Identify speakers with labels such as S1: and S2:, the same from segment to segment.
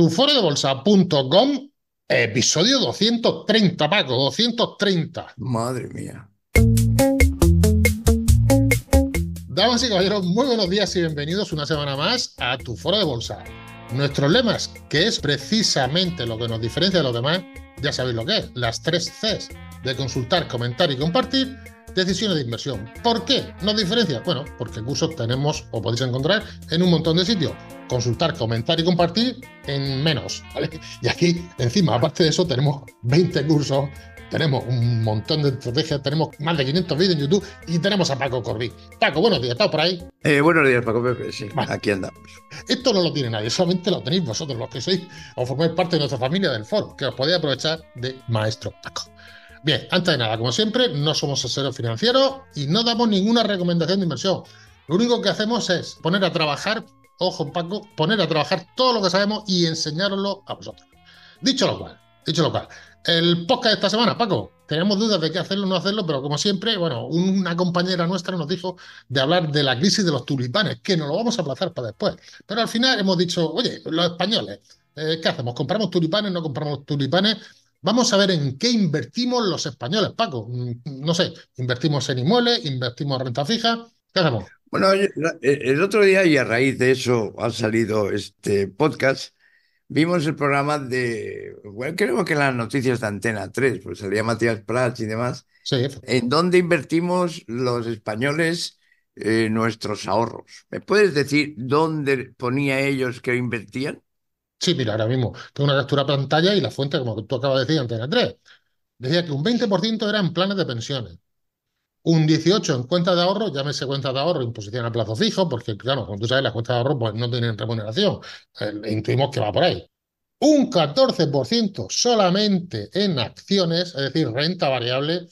S1: tuforedebolsa.com, episodio 230, Paco, 230.
S2: Madre mía.
S1: Damas y caballeros, muy buenos días y bienvenidos una semana más a Tu Foro de Bolsa. Nuestros lemas, que es precisamente lo que nos diferencia de los demás, ya sabéis lo que es, las tres Cs de consultar, comentar y compartir, decisiones de inversión. ¿Por qué nos diferencia? Bueno, porque cursos tenemos o podéis encontrar en un montón de sitios. Consultar, comentar y compartir en menos, ¿vale? Y aquí, encima, aparte de eso, tenemos 20 cursos, tenemos un montón de estrategias, tenemos más de 500 vídeos en YouTube y tenemos a Paco Corbí. Paco, buenos días, ¿estás por ahí?
S2: Eh, buenos días, Paco Pepe, sí, aquí andamos.
S1: Esto no lo tiene nadie, solamente lo tenéis vosotros, los que sois o formáis parte de nuestra familia del foro, que os podéis aprovechar de Maestro Paco. Bien, antes de nada, como siempre, no somos asesoros financieros y no damos ninguna recomendación de inversión. Lo único que hacemos es poner a trabajar, ojo Paco, poner a trabajar todo lo que sabemos y enseñároslo a vosotros. Dicho lo cual, dicho lo cual, el podcast de esta semana, Paco, teníamos dudas de qué hacerlo o no hacerlo, pero como siempre, bueno, una compañera nuestra nos dijo de hablar de la crisis de los tulipanes, que nos lo vamos a aplazar para después. Pero al final hemos dicho, oye, los españoles, eh, ¿qué hacemos? ¿Compramos tulipanes? ¿No compramos tulipanes? Vamos a ver en qué invertimos los españoles, Paco. Mm, no sé, invertimos en inmuebles, invertimos en renta fija. ¿Qué hacemos?
S2: Bueno, el otro día y a raíz de eso ha salido este podcast. Vimos el programa de, bueno, creo que las noticias de Antena 3, pues salía Matías Prats y demás,
S1: Sí,
S2: en dónde invertimos los españoles eh, nuestros ahorros. ¿Me puedes decir dónde ponía ellos que invertían?
S1: sí, mira, ahora mismo tengo una captura pantalla y la fuente, como tú acabas de decir, Antena 3. Decía que un 20% era en planes de pensiones, un 18% en cuentas de ahorro, llámese cuentas de ahorro, imposición a plazo fijo, porque claro, como tú sabes, las cuentas de ahorro pues, no tienen remuneración. Eh, intuimos que va por ahí. Un 14% solamente en acciones, es decir, renta variable.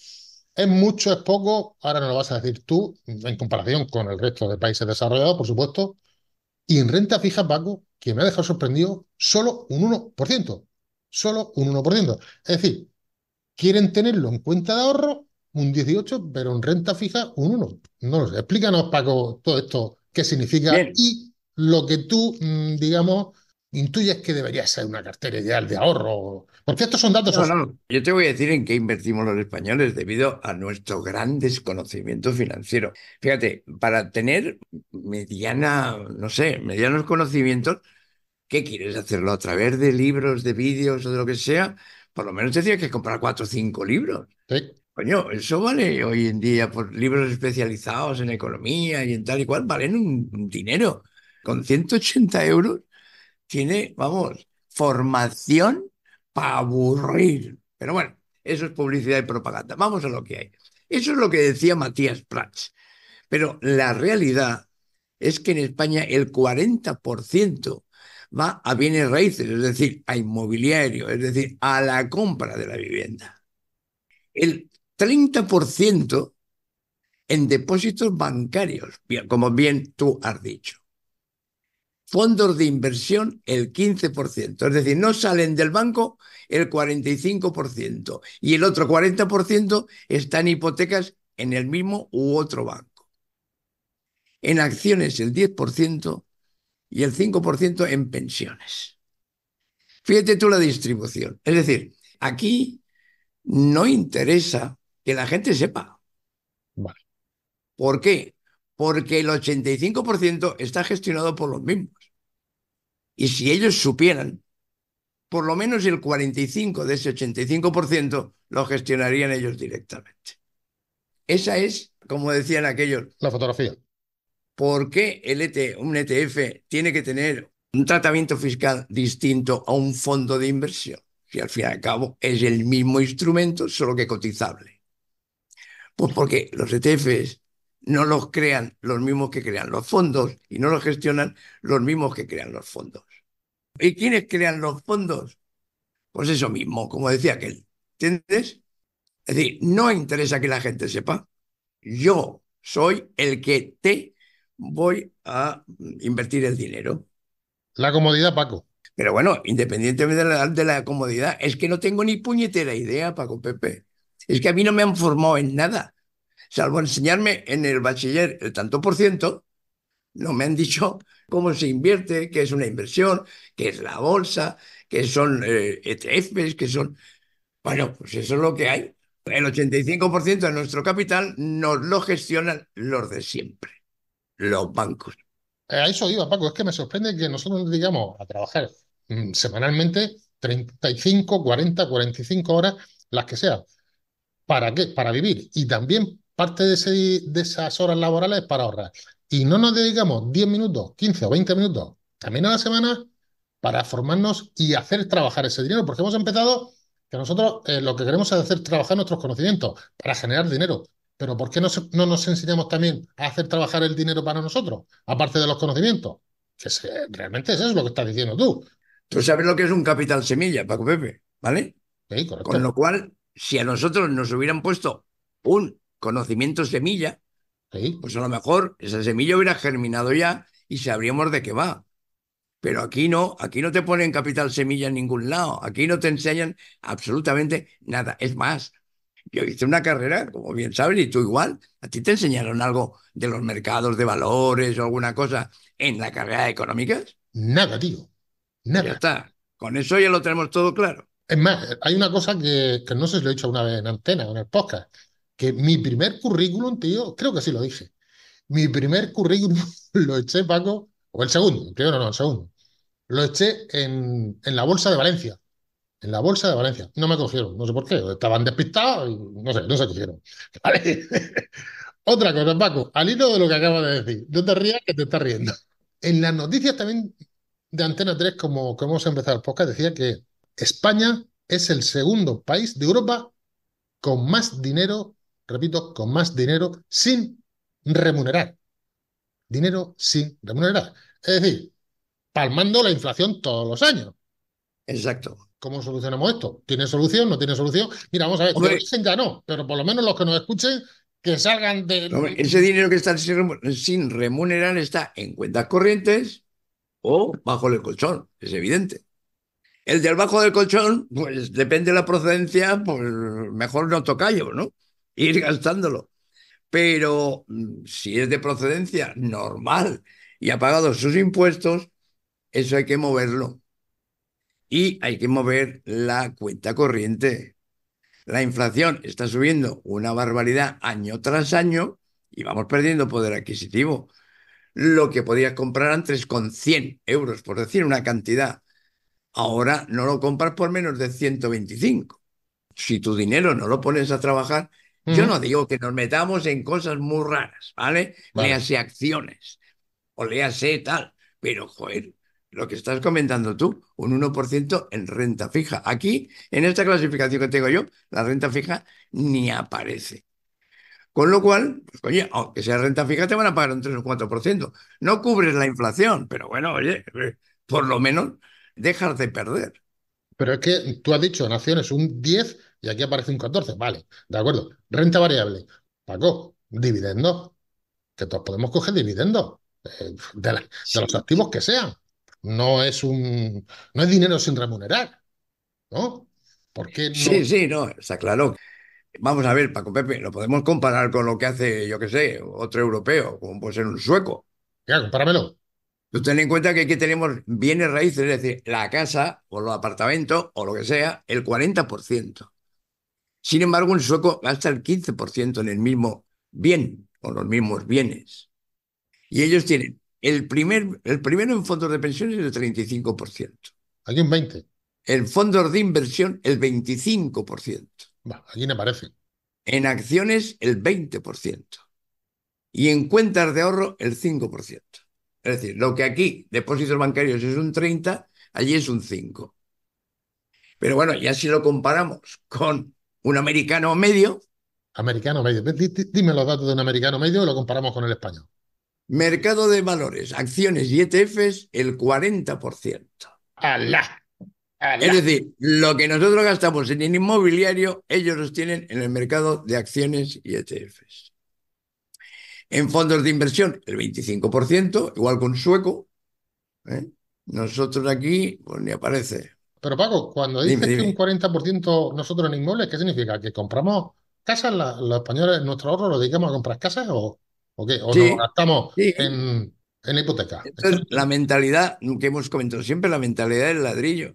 S1: Es mucho, es poco, ahora no lo vas a decir tú, en comparación con el resto de países desarrollados, por supuesto. Y en renta fija, Paco, que me ha dejado sorprendido, solo un 1%. Solo un 1%. Es decir, quieren tenerlo en cuenta de ahorro, un 18, pero en renta fija, un 1. No lo sé. Explícanos, Paco, todo esto, qué significa
S2: Bien.
S1: y lo que tú, mm, digamos, intuyes que debería ser una cartera ideal de ahorro. Porque estos son datos.
S2: No, no, yo te voy a decir en qué invertimos los españoles debido a nuestro gran desconocimiento financiero. Fíjate, para tener mediana, no sé, medianos conocimientos, ¿qué quieres hacerlo? ¿A través de libros, de vídeos o de lo que sea? Por lo menos te tienes que comprar cuatro o cinco libros.
S1: Sí.
S2: Coño, eso vale hoy en día por libros especializados en economía y en tal y cual, valen un, un dinero. Con 180 euros tiene, vamos, formación para aburrir. Pero bueno, eso es publicidad y propaganda. Vamos a lo que hay. Eso es lo que decía Matías Prats. Pero la realidad es que en España el 40% va a bienes raíces, es decir, a inmobiliario, es decir, a la compra de la vivienda. El 30% en depósitos bancarios, como bien tú has dicho. Fondos de inversión, el 15%. Es decir, no salen del banco el 45% y el otro 40% está en hipotecas en el mismo u otro banco. En acciones el 10% y el 5% en pensiones. Fíjate tú la distribución. Es decir, aquí no interesa que la gente sepa.
S1: Vale.
S2: ¿Por qué? Porque el 85% está gestionado por los mismos. Y si ellos supieran, por lo menos el 45% de ese 85% lo gestionarían ellos directamente. Esa es, como decían aquellos,
S1: La fotografía.
S2: ¿por qué el ET, un ETF tiene que tener un tratamiento fiscal distinto a un fondo de inversión? Si al fin y al cabo es el mismo instrumento, solo que cotizable. Pues porque los ETFs no los crean los mismos que crean los fondos y no los gestionan los mismos que crean los fondos. ¿Y quiénes crean los fondos? Pues eso mismo, como decía aquel. ¿Entiendes? Es decir, no interesa que la gente sepa. Yo soy el que te voy a invertir el dinero.
S1: La comodidad, Paco.
S2: Pero bueno, independientemente de la, de la comodidad, es que no tengo ni puñetera idea, Paco Pepe. Es que a mí no me han formado en nada, salvo enseñarme en el bachiller el tanto por ciento, No, me han dicho cómo se invierte, qué es una inversión, qué es la bolsa, qué son eh, ETFs, qué son... Bueno, pues eso es lo que hay. El 85% de nuestro capital nos lo gestionan los de siempre, los bancos.
S1: Eh, A eso iba, Paco. Es que me sorprende que nosotros nos digamos a trabajar mm, semanalmente 35, 40, 45 horas, las que sean. ¿Para qué? Para vivir. Y también parte de, ese, de esas horas laborales para ahorrar. Y no nos dedicamos 10 minutos, 15 o 20 minutos, también a la semana, para formarnos y hacer trabajar ese dinero. Porque hemos empezado que nosotros eh, lo que queremos es hacer trabajar nuestros conocimientos para generar dinero. Pero ¿por qué no, se- no nos enseñamos también a hacer trabajar el dinero para nosotros, aparte de los conocimientos? Que se- realmente eso es lo que estás diciendo tú.
S2: Tú sabes lo que es un capital semilla, Paco Pepe, ¿vale?
S1: Sí,
S2: Con lo cual, si a nosotros nos hubieran puesto un conocimiento semilla,
S1: Sí.
S2: pues a lo mejor esa semilla hubiera germinado ya y sabríamos de qué va. Pero aquí no, aquí no te ponen capital semilla en ningún lado, aquí no te enseñan absolutamente nada. Es más, yo hice una carrera, como bien sabes, y tú igual, a ti te enseñaron algo de los mercados de valores o alguna cosa en la carrera de económicas.
S1: Nada, tío.
S2: Ya
S1: Nada.
S2: está, con eso ya lo tenemos todo claro.
S1: Es más, hay una cosa que, que no sé si lo he dicho una vez en antena o en el podcast, que mi primer currículum, tío, creo que sí lo dije. Mi primer currículum lo eché, Paco, o el segundo, creo no, no, el segundo. Lo eché en, en la Bolsa de Valencia. En la Bolsa de Valencia. No me cogieron, no sé por qué. Estaban despistados no sé, no se cogieron. Otra cosa, Paco, al hilo de lo que acabas de decir. No te rías que te estás riendo. En las noticias también de Antena 3, como, como hemos empezado el podcast, decía que España es el segundo país de Europa con más dinero, repito, con más dinero sin remunerar. Dinero sin remunerar. Es decir, palmando la inflación todos los años.
S2: Exacto.
S1: ¿Cómo solucionamos esto? ¿Tiene solución? ¿No tiene solución? Mira, vamos a ver,
S2: Hombre,
S1: origen ya no, pero por lo menos los que nos escuchen, que salgan de...
S2: hombre, ese dinero que está sin remunerar está en cuentas corrientes o bajo el colchón, es evidente. El del bajo del colchón, pues depende de la procedencia, pues mejor no tocarlo, ¿no? Ir gastándolo. Pero mm, si es de procedencia normal y ha pagado sus impuestos, eso hay que moverlo. Y hay que mover la cuenta corriente. La inflación está subiendo una barbaridad año tras año y vamos perdiendo poder adquisitivo. Lo que podías comprar antes con 100 euros, por decir una cantidad, ahora no lo compras por menos de 125. Si tu dinero no lo pones a trabajar, yo no digo que nos metamos en cosas muy raras, ¿vale?
S1: Vale.
S2: Léase acciones o léase tal, pero joder, lo que estás comentando tú, un 1% en renta fija. Aquí, en esta clasificación que tengo yo, la renta fija ni aparece. Con lo cual, pues, oye, aunque sea renta fija, te van a pagar un 3 o 4%. No cubres la inflación, pero bueno, oye, eh, por lo menos dejas de perder.
S1: Pero es que tú has dicho en acciones un 10 y aquí aparece un 14. Vale, de acuerdo. Renta variable. Paco, dividendos. Que todos podemos coger dividendos. eh, de, la- de los activos que sean. No es un, no es dinero sin remunerar, ¿no? ¿Por qué
S2: sí,
S1: no?
S2: sí, no, está claro. Vamos a ver, Paco Pepe, lo podemos comparar con lo que hace, yo qué sé, otro europeo, como puede ser un sueco.
S1: Ya, compáramelo.
S2: Tú ten en cuenta que aquí tenemos bienes raíces, es decir, la casa o los apartamentos o lo que sea, el 40%. Sin embargo, un sueco gasta el 15% en el mismo bien o los mismos bienes. Y ellos tienen el, primer, el primero en fondos de pensiones el 35%.
S1: Aquí un 20.
S2: En fondos de inversión el 25%.
S1: Va, aquí me parece.
S2: En acciones el 20%. Y en cuentas de ahorro el 5%. Es decir, lo que aquí, depósitos bancarios, es un 30, allí es un 5. Pero bueno, ya si lo comparamos con un americano medio,
S1: Americano medio. Di- di- Dime los datos de un americano medio y lo comparamos con el español.
S2: mercado de valores, acciones y ETFs, el 40%.
S1: ¡Alá!
S2: Es decir, lo que nosotros gastamos en el inmobiliario, ellos los tienen en el mercado de acciones y ETFs. En fondos de inversión, el 25%, igual con sueco. ¿eh? Nosotros aquí, pues ni aparece.
S1: Pero Paco, cuando
S2: Dime,
S1: dices que un
S2: dime.
S1: 40% nosotros en inmuebles, ¿qué significa? ¿Que compramos casas? La- ¿Los españoles, nuestro ahorro lo dedicamos a comprar casas o, o qué? ¿O nos gastamos
S2: sí.
S1: en, en la hipoteca.
S2: Entonces, la mentalidad que hemos comentado siempre, la mentalidad del ladrillo.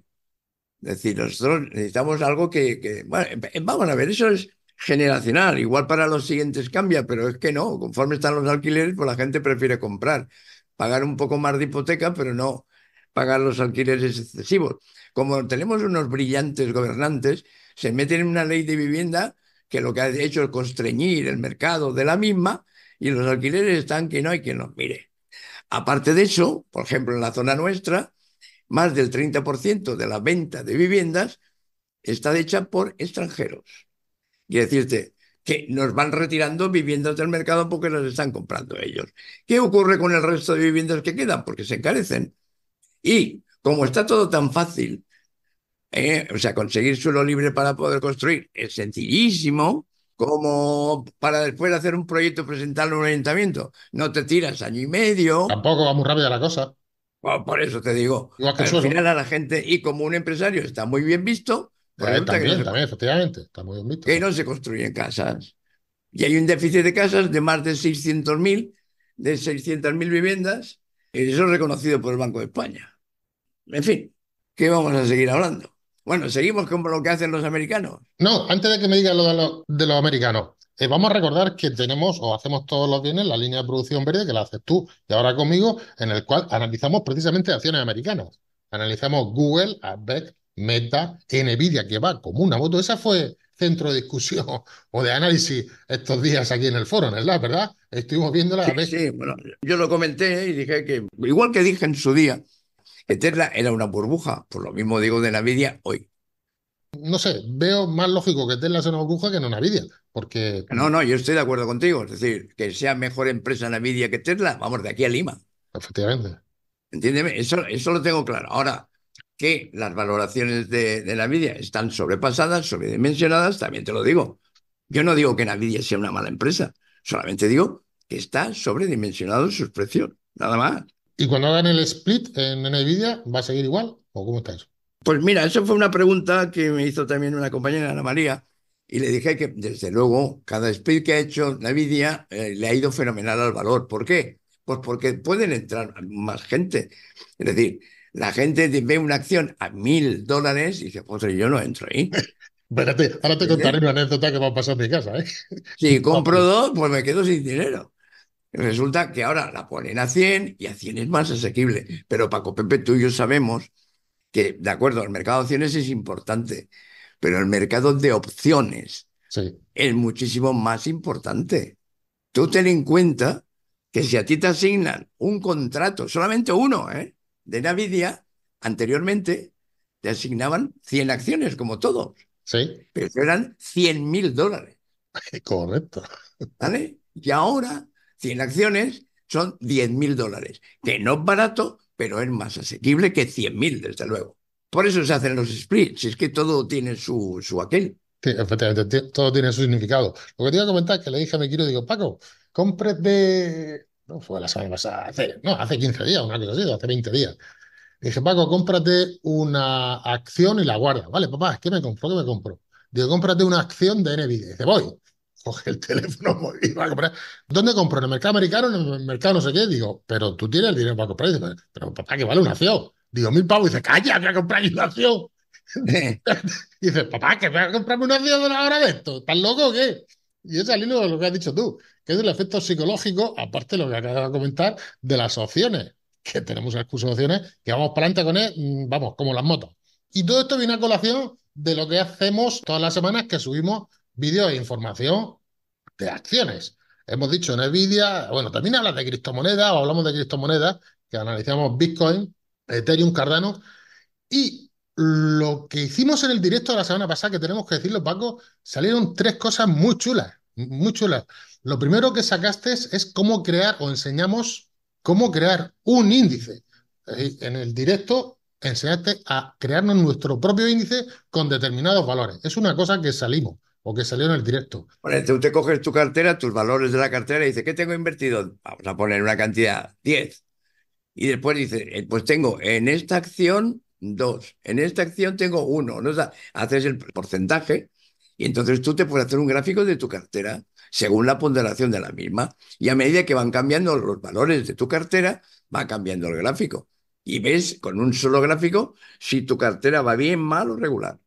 S2: Es decir, nosotros necesitamos algo que, que- bueno, em- vamos a ver, eso es generacional. Igual para los siguientes cambia, pero es que no. Conforme están los alquileres, pues la gente prefiere comprar, pagar un poco más de hipoteca, pero no pagar los alquileres excesivos. Como tenemos unos brillantes gobernantes, se meten en una ley de vivienda que lo que ha hecho es constreñir el mercado de la misma y los alquileres están que no hay quien los mire. Aparte de eso, por ejemplo, en la zona nuestra, más del 30% de la venta de viviendas está hecha por extranjeros. Quiere decirte que nos van retirando viviendas del mercado porque las están comprando ellos. ¿Qué ocurre con el resto de viviendas que quedan? Porque se encarecen. Y como está todo tan fácil, ¿eh? o sea, conseguir suelo libre para poder construir es sencillísimo, como para después hacer un proyecto, presentarlo a un ayuntamiento. No te tiras año y medio.
S1: Tampoco va muy rápida la cosa.
S2: Bueno, por eso te digo,
S1: Igual que el
S2: al final a la gente, y como un empresario está muy bien visto,
S1: Eh,
S2: que no
S1: también,
S2: se
S1: también, efectivamente. Está muy bien visto.
S2: que no se construyen casas. Y hay un déficit de casas de más de 600.000, de 600.000 viviendas, y eso es reconocido por el Banco de España. En fin, ¿qué vamos a seguir hablando? Bueno, seguimos con lo que hacen los americanos.
S1: No, antes de que me digas lo de, lo- de los americanos, eh, vamos a recordar que tenemos o hacemos todos los viernes la línea de producción verde que la haces tú y ahora conmigo, en el cual analizamos precisamente acciones americanas. Analizamos Google, Alphabet, Meta, Nvidia, que va como una moto. Esa fue centro de discusión o de análisis estos días aquí en el foro, ¿no es la verdad? Estuvimos viéndola a
S2: Sí, sí, bueno, yo lo comenté y dije que, igual que dije en su día, que Tesla era una burbuja, por lo mismo digo de Nvidia hoy.
S1: No sé, veo más lógico que Tesla sea una burbuja que no Nvidia, porque
S2: No, no, yo estoy de acuerdo contigo. Es decir, que sea mejor empresa Nvidia que Tesla, vamos de aquí a Lima.
S1: efectivamente.
S2: Entiéndeme, eso, eso lo tengo claro. Ahora, que las valoraciones de, de Nvidia están sobrepasadas, sobredimensionadas, también te lo digo. Yo no digo que Nvidia sea una mala empresa, solamente digo que está sobredimensionado sus precios, nada más.
S1: ¿Y cuando hagan el split en Nvidia, va a seguir igual? ¿O cómo está eso?
S2: Pues mira, eso fue una pregunta que me hizo también una compañera, Ana María, y le dije que desde luego cada split que ha hecho Nvidia eh, le ha ido fenomenal al valor. ¿Por qué? Pues porque pueden entrar más gente. Es decir, la gente ve una acción a mil dólares y dice, pues yo no entro ahí.
S1: Espérate, ahora te contaré una anécdota que me ha pasado en mi casa, ¿eh?
S2: Si compro dos, pues me quedo sin dinero. Resulta que ahora la ponen a 100 y a 100 es más asequible. Pero Paco Pepe, tú y yo sabemos que, de acuerdo, el mercado de acciones es importante, pero el mercado de opciones
S1: Sí,
S2: es muchísimo más importante. Tú ten en cuenta que si a ti te asignan un contrato, solamente uno, ¿eh? De Nvidia, anteriormente te asignaban 100 acciones, como todos,
S1: sí,
S2: pero eran 100 mil dólares.
S1: correcto.
S2: ¿Vale? Y ahora 100 acciones son 10 mil dólares, que no es barato, pero es más asequible que 100 mil, desde luego. Por eso se hacen los splits, es que todo tiene su, su aquel.
S1: Sí, efectivamente, ti- todo tiene su significado. Lo que te iba a comentar es que le dije a mi quiero, digo, Paco, cómprate, no fue la semana pasada, hace, no, hace 15 días, una cosa así, hace 20 días. Le dije, Paco, cómprate una acción y la guarda. Vale, papá, ¿qué me compro? ¿Qué me compro? Digo, cómprate una acción de Nvidia. Dice, voy. Coge el teléfono voy, y va a comprar. ¿Dónde compro? ¿En el mercado americano? ¿En el mercado no sé qué? Digo, pero tú tienes el dinero para comprar. Dice, pero papá, que vale una acción. Digo, mil pavos. Dice, calla, voy a comprar una acción. Y dices, papá, que voy a comprarme una acción de la hora de esto. ¿Estás loco o qué? Y es al hilo de lo que has dicho tú, que es el efecto psicológico, aparte de lo que acabas de comentar, de las opciones, que tenemos el curso de opciones, que vamos para adelante con él, mm, vamos, como las motos. Y todo esto viene a colación de lo que hacemos todas las semanas que subimos vídeos e información de acciones. Hemos dicho en Nvidia, bueno, también hablas de criptomonedas o hablamos de criptomonedas, que analizamos Bitcoin, Ethereum, Cardano, y lo que hicimos en el directo de la semana pasada, que tenemos que decirlo, Paco, salieron tres cosas muy chulas, muy chulas. Lo primero que sacaste es, cómo crear o enseñamos cómo crear un índice. Eh, En el directo enseñaste a crearnos nuestro propio índice con determinados valores. Es una cosa que salimos o que salió en el directo.
S2: Bueno, tú te coges tu cartera, tus valores de la cartera y dices, ¿qué tengo invertido? Vamos a poner una cantidad, 10. Y después dices, eh, pues tengo en esta acción dos, en esta acción tengo uno. ¿no? Haces el porcentaje y entonces tú te puedes hacer un gráfico de tu cartera según la ponderación de la misma. Y a medida que van cambiando los valores de tu cartera, va cambiando el gráfico. Y ves con un solo gráfico si tu cartera va bien, mal o regular.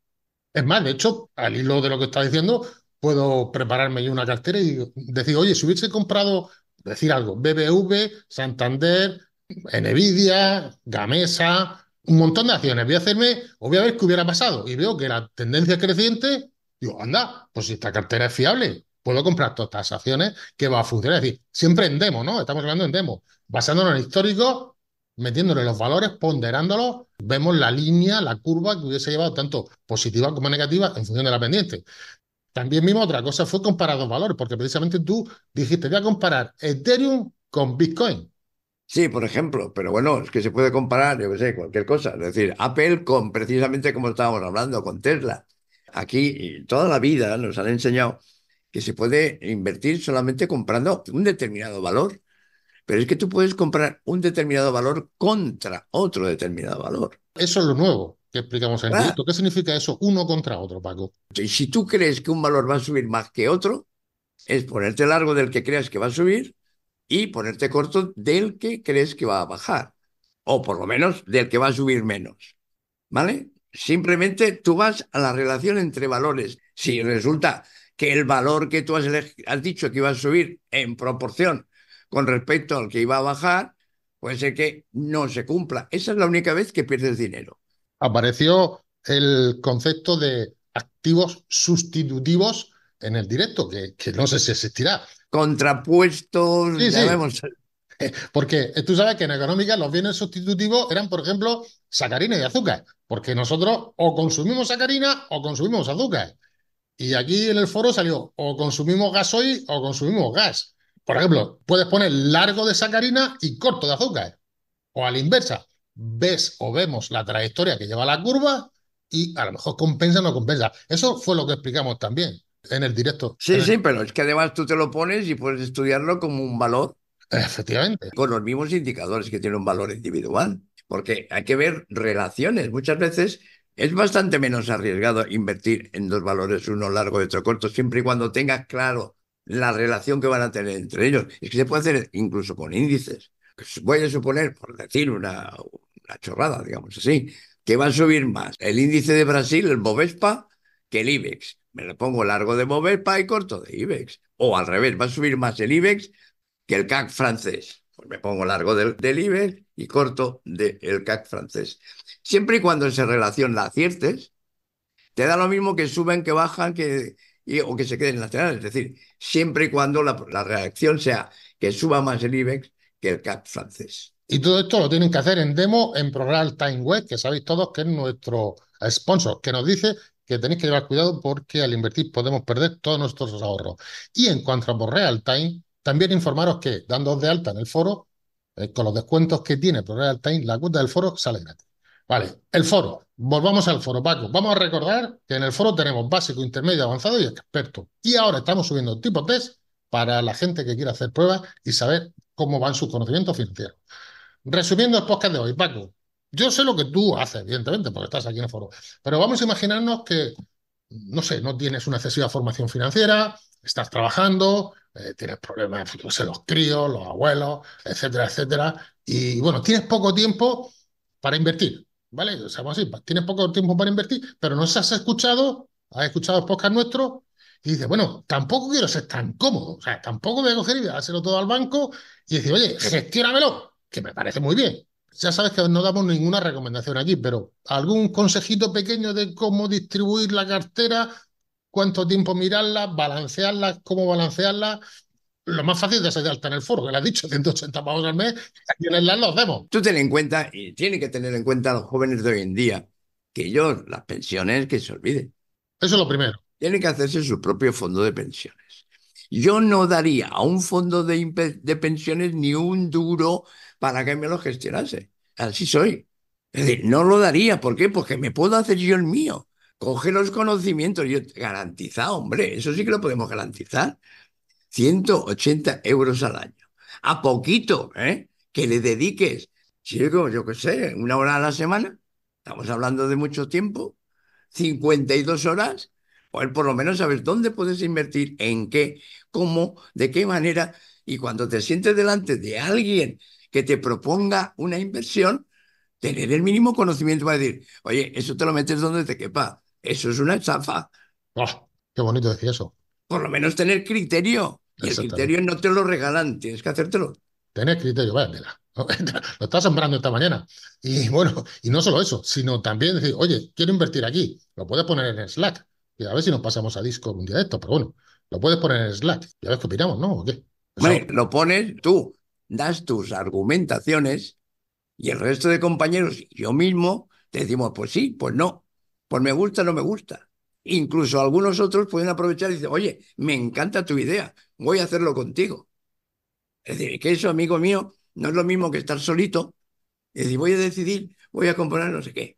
S1: Es más, de hecho, al hilo de lo que está diciendo, puedo prepararme yo una cartera y decir, oye, si hubiese comprado, decir algo, BBV, Santander, Nvidia, Gamesa, un montón de acciones. Voy a hacerme, o voy a ver qué hubiera pasado. Y veo que la tendencia es creciente. Digo, anda, pues si esta cartera es fiable, puedo comprar todas estas acciones que va a funcionar. Es decir, siempre en demo, ¿no? Estamos hablando en demo. Basándonos en histórico, metiéndole los valores, ponderándolos, vemos la línea, la curva que hubiese llevado tanto positiva como negativa en función de la pendiente. También mismo otra cosa fue comparar dos valores, porque precisamente tú dijiste, voy a comparar Ethereum con Bitcoin.
S2: Sí, por ejemplo, pero bueno, es que se puede comparar, yo qué sé, cualquier cosa. Es decir, Apple con precisamente como estábamos hablando, con Tesla. Aquí toda la vida nos han enseñado que se puede invertir solamente comprando un determinado valor. Pero es que tú puedes comprar un determinado valor contra otro determinado valor.
S1: Eso es lo nuevo que explicamos en el. ¿Qué significa eso uno contra otro, Paco?
S2: Y si tú crees que un valor va a subir más que otro, es ponerte largo del que creas que va a subir y ponerte corto del que crees que va a bajar, o por lo menos del que va a subir menos. ¿Vale? Simplemente tú vas a la relación entre valores. Si resulta que el valor que tú has, dicho que iba a subir en proporción con respecto al que iba a bajar, puede ser que no se cumpla. Esa es la única vez que pierdes dinero.
S1: Apareció el concepto de activos sustitutivos en el directo, que, que no sé si existirá
S2: contrapuestos,
S1: Porque tú sabes que en económica los bienes sustitutivos eran, por ejemplo, sacarina y azúcar, porque nosotros o consumimos sacarina o consumimos azúcar. Y aquí en el foro salió o consumimos gasoil o consumimos gas. Por ejemplo, puedes poner largo de sacarina y corto de azúcar. O a la inversa, ves o vemos la trayectoria que lleva la curva y a lo mejor compensa o no compensa. Eso fue lo que explicamos también en el directo.
S2: Sí, sí, pero es que además tú te lo pones y puedes estudiarlo como un valor.
S1: Efectivamente.
S2: Con los mismos indicadores que tiene un valor individual. Porque hay que ver relaciones. Muchas veces es bastante menos arriesgado invertir en dos valores, uno largo y otro corto, siempre y cuando tengas claro la relación que van a tener entre ellos. Es que se puede hacer incluso con índices. Voy a suponer, por decir una, una chorrada, digamos así, que va a subir más el índice de Brasil, el Bovespa, que el IBEX me lo pongo largo de Movepa y corto de IBEX. O al revés, va a subir más el IBEX que el CAC francés. Pues me pongo largo del, IBEX y corto del CAC francés. Siempre y cuando esa relación la aciertes, te da lo mismo que suben, que bajan, que, o que se queden laterales. Es decir, siempre y cuando la, la reacción sea que suba más el IBEX que el CAC francés.
S1: Y todo esto lo tienen que hacer en demo en Program Time Web, que sabéis todos que es nuestro sponsor, que nos dice que tenéis que llevar cuidado porque al invertir podemos perder todos nuestros ahorros. Y en cuanto a Real Time, también informaros que dándoos de alta en el foro, eh, con los descuentos que tiene Real Time, la cuenta del foro sale gratis. Vale, el foro. Volvamos al foro, Paco. Vamos a recordar que en el foro tenemos básico, intermedio, avanzado y experto. Y ahora estamos subiendo tipo test para la gente que quiera hacer pruebas y saber cómo van sus conocimientos financieros. Resumiendo el podcast de hoy, Paco, yo sé lo que tú haces, evidentemente, porque estás aquí en el foro, pero vamos a imaginarnos que, no sé, no tienes una excesiva formación financiera, estás trabajando, eh, tienes problemas, no sé, los críos, los abuelos, etcétera, etcétera, y bueno, tienes poco tiempo para invertir, ¿vale? O sea, así, tienes poco tiempo para invertir, pero no se has escuchado, has escuchado el podcast nuestro y dices, bueno, tampoco quiero ser tan cómodo, o sea, tampoco voy a coger y voy a hacerlo todo al banco y decir, oye, gestiónamelo, que me parece muy bien ya sabes que no damos ninguna recomendación aquí, pero algún consejito pequeño de cómo distribuir la cartera, cuánto tiempo mirarla, balancearla, cómo balancearla. Lo más fácil es de alta en el foro, que le has dicho, 180 pavos al mes, y en el los demos.
S2: Tú ten en cuenta, y tiene que tener en cuenta a los jóvenes de hoy en día, que ellos, las pensiones, que se olviden.
S1: Eso es lo primero.
S2: Tienen que hacerse su propio fondo de pensiones. Yo no daría a un fondo de, pensiones ni un duro para que me lo gestionase. Así soy. Es decir, no lo daría. ¿Por qué? Porque me puedo hacer yo el mío. Coge los conocimientos. Yo, garantizado, hombre, eso sí que lo podemos garantizar. 180 euros al año. A poquito, ¿eh? Que le dediques, chico, yo qué sé, una hora a la semana. Estamos hablando de mucho tiempo. 52 horas. Pues por lo menos sabes dónde puedes invertir, en qué, cómo, de qué manera. Y cuando te sientes delante de alguien que te proponga una inversión, tener el mínimo conocimiento para decir, oye, eso te lo metes donde te quepa. Eso es una estafa.
S1: Oh, qué bonito decir eso.
S2: Por lo menos tener criterio. Y el criterio no te lo regalan, tienes que hacértelo.
S1: Tener criterio, vaya, mira. Lo estás sembrando esta mañana. Y bueno, y no solo eso, sino también decir, oye, quiero invertir aquí. Lo puedes poner en Slack. Y a ver si nos pasamos a Discord un día de esto, pero bueno, lo puedes poner en Slack. Ya ves qué opinamos, ¿no? ¿O qué?
S2: Bueno, lo pones tú, das tus argumentaciones y el resto de compañeros yo mismo te decimos, pues sí, pues no, pues me gusta, no me gusta. Incluso algunos otros pueden aprovechar y decir, oye, me encanta tu idea, voy a hacerlo contigo. Es decir, que eso, amigo mío, no es lo mismo que estar solito y decir, voy a decidir, voy a comprar no sé qué.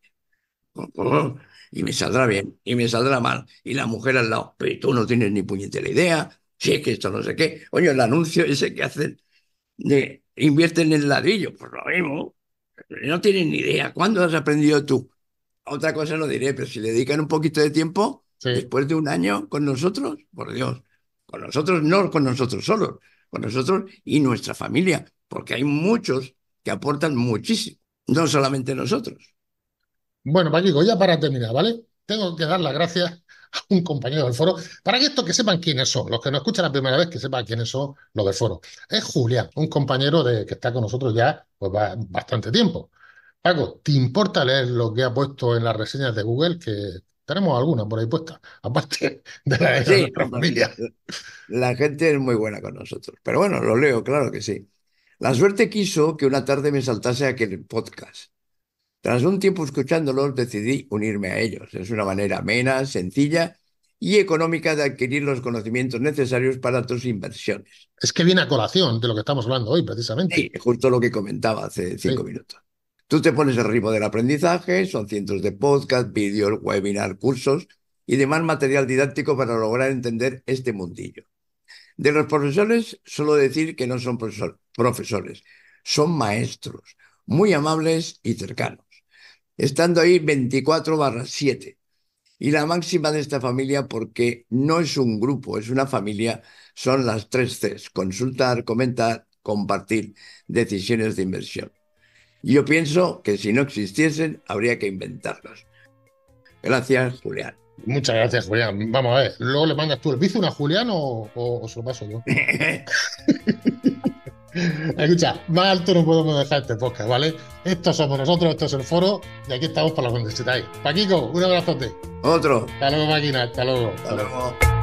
S2: Y me saldrá bien, y me saldrá mal. Y la mujer al lado, pero tú no tienes ni puñetera idea, si es que esto no sé qué. Oye, el anuncio ese que hacen de invierten en el ladrillo, pues lo mismo. No tienen ni idea. ¿Cuándo has aprendido tú? Otra cosa no diré, pero si le dedican un poquito de tiempo, después de un año con nosotros, por Dios, con nosotros, no con nosotros solos, con nosotros y nuestra familia, porque hay muchos que aportan muchísimo, no solamente nosotros.
S1: Bueno, Paquico, ya para terminar, ¿vale? Tengo que dar las gracias a un compañero del foro, para que esto que sepan quiénes son, los que nos escuchan la primera vez, que sepan quiénes son los del foro. Es Julián, un compañero de, que está con nosotros ya pues, bastante tiempo. Paco, ¿te importa leer lo que ha puesto en las reseñas de Google? Que tenemos algunas por ahí puestas, aparte de la de nuestra familia.
S2: La gente es muy buena con nosotros. Pero bueno, lo leo, claro que sí. La suerte quiso que una tarde me saltase aquel podcast. Tras un tiempo escuchándolos, decidí unirme a ellos. Es una manera amena, sencilla y económica de adquirir los conocimientos necesarios para tus inversiones.
S1: Es que viene a colación de lo que estamos hablando hoy, precisamente.
S2: Sí, justo lo que comentaba hace cinco minutos. Tú te pones el ritmo del aprendizaje, son cientos de podcasts, vídeos, webinars, cursos y demás material didáctico para lograr entender este mundillo. De los profesores, solo decir que no son profesores, son maestros, muy amables y cercanos, estando ahí 24 barra 7. Y la máxima de esta familia, porque no es un grupo, es una familia, son las tres Cs, consultar, comentar, compartir decisiones de inversión. Yo pienso que si no existiesen, habría que inventarlos. Gracias, Julián.
S1: Muchas gracias, Julián. Vamos a ver, luego le mandas tú el bici a Julián o, o, se lo paso yo. Escucha, más alto no podemos dejar este podcast, ¿vale? Estos somos nosotros, esto es el foro y aquí estamos para lo que necesitáis. Paquico, un abrazote.
S2: Otro.
S1: Hasta luego, máquina, hasta luego.
S2: Hasta luego.